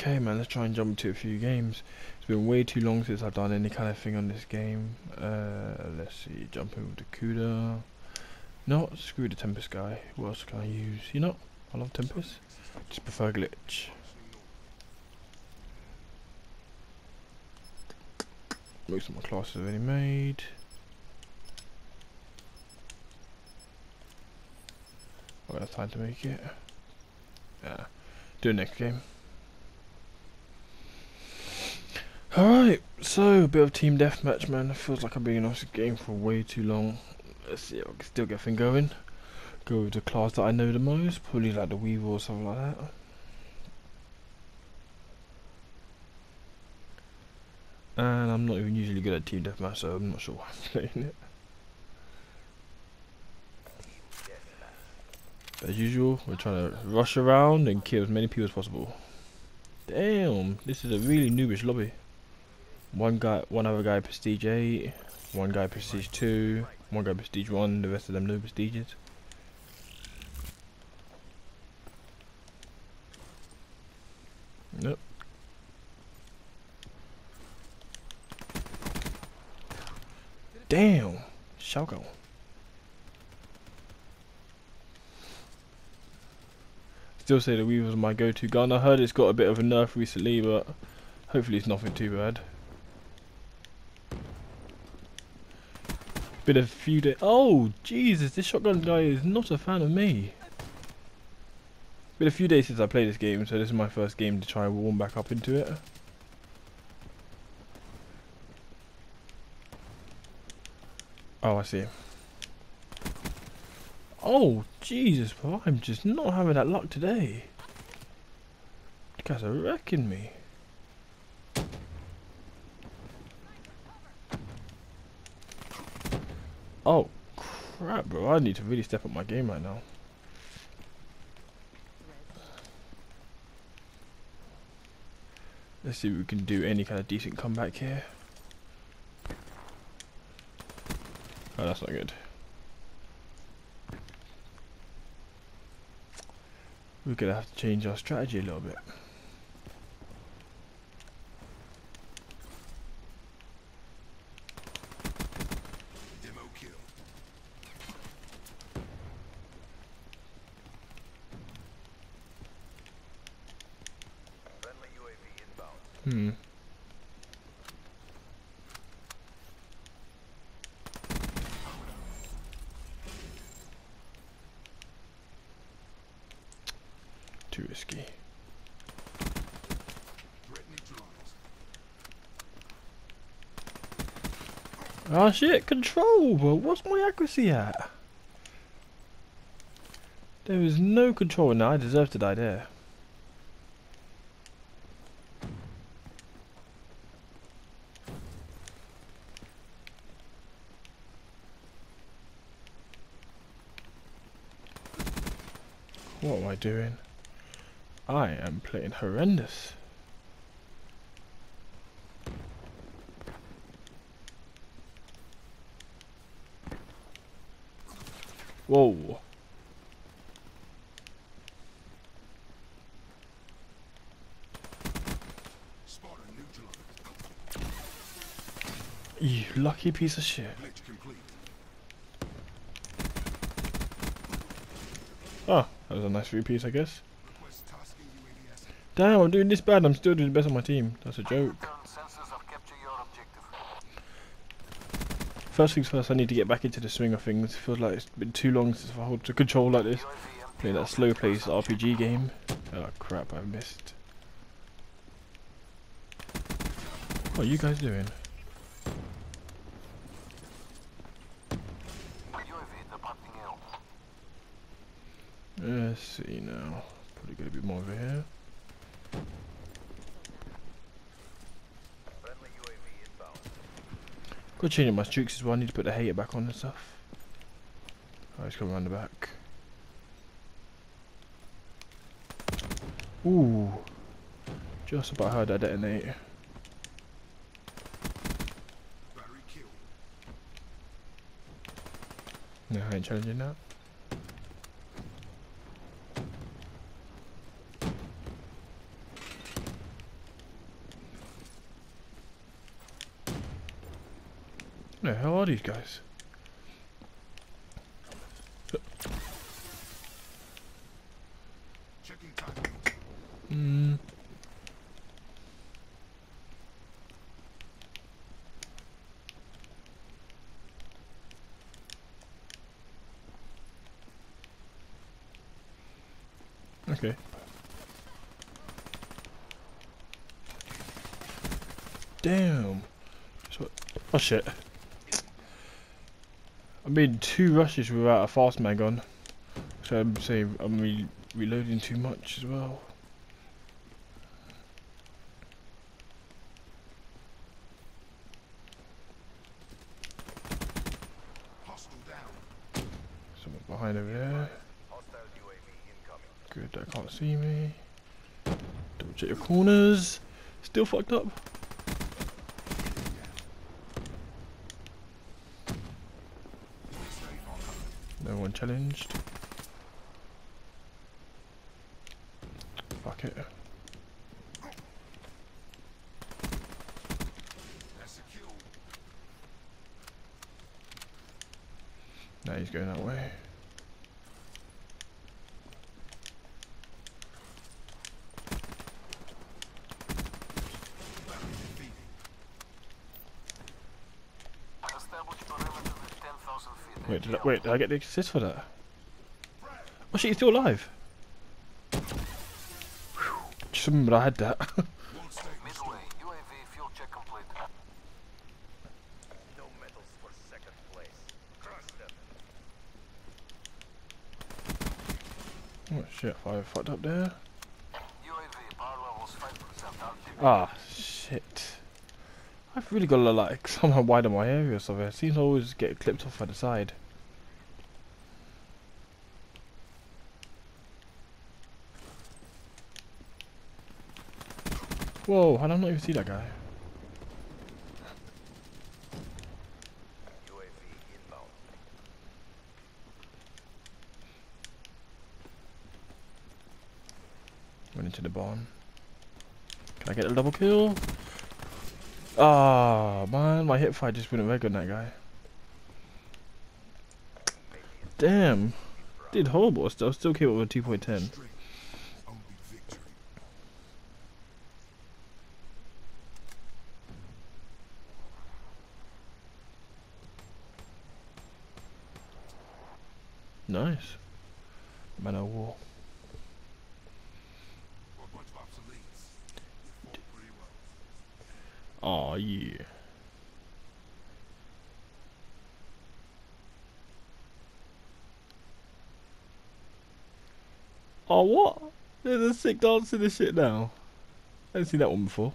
Okay, man, let's try and jump to a few games. It's been way too long since I've done any kind of thing on this game. Uh, let's see, jumping with the Kuda. No, screw the Tempest guy. What else can I use? You know, I love Tempest. Just prefer Glitch. Most of my classes already made. I've got time to make it. Yeah. Do it next game. Alright, so a bit of team deathmatch man. It feels like I've been in this game for way too long. Let's see if I can still get thing going. Go with the class that I know the most, probably like the Weevil or something like that. And I'm not even usually good at team deathmatch, so I'm not sure why I'm playing it. As usual, we're trying to rush around and kill as many people as possible. Damn, this is a really noobish lobby. One guy, one other guy prestige 8, one guy prestige 2, one guy prestige 1, the rest of them no prestiges. Nope. Damn, Shotgun. Still say the Weevil's my go-to gun. I heard it's got a bit of a nerf recently, but hopefully it's nothing too bad. Been a few days. Oh, Jesus, this shotgun guy is not a fan of me. It's Been a few days since I played this game, so this is my first game to try and warm back up into it. Oh, I see. Oh, Jesus, I'm just not having that luck today. You guys are wrecking me. Oh, crap, bro. I need to really step up my game right now. Let's see if we can do any kind of decent comeback here. Oh, that's not good. We're gonna have to change our strategy a little bit. Hmm. Too risky. Oh shit, control, bro. What's my accuracy at? There is no control now. I deserve to die there. What am I doing? I am playing horrendous. Whoa. You lucky piece of shit. Oh, that was a nice three piece, I guess. Damn, I'm doing this bad. I'm still doing the best on my team. That's a joke. First things first, I need to get back into the swing of things. Feels like it's been too long since I hold to control like this. Playing that slow pace RPG game. Oh crap, I missed. What are you guys doing? Let's see now. Probably gonna be more over here. To change my streaks as well. I need to put the HATR back on and stuff. Oh, Alright, let's come around the back. Ooh. Just about heard that detonate. No, I ain't challenging that. Who the hell are these guys? Hmm. Okay. Damn. So, oh shit. I made two rushes without a fast mag on. So I'm saying I'm re reloading too much as well. Someone behind over there. Good, they can't see me. Double check your corners. Still fucked up. No one challenged. Fuck it. Now he's going that way. Wait, did I, wait, did I get the assist for that? Oh shit, he's still alive. Whew. Remembered I had that. World state Midway, UAV fuel check complete. No medals for second place. Crush them. oh shit, I fucked up there. UAV power levels 5% Ah. I've really got to like somehow widen my area so it seems to always get clipped off at the side. Whoa, how did I not even see that guy? Went into the barn. Can I get a double kill? Ah, man, my hip fight just wouldn't work on that guy. Damn. Did horrible. Still, still killed with a 2.10. straight. Only victory. Nice. Man of war. We're a bunch of obsoletes. We fought pretty Aw, yeah. Oh, what? There's a sick dance in this shit now. I haven't seen that one before.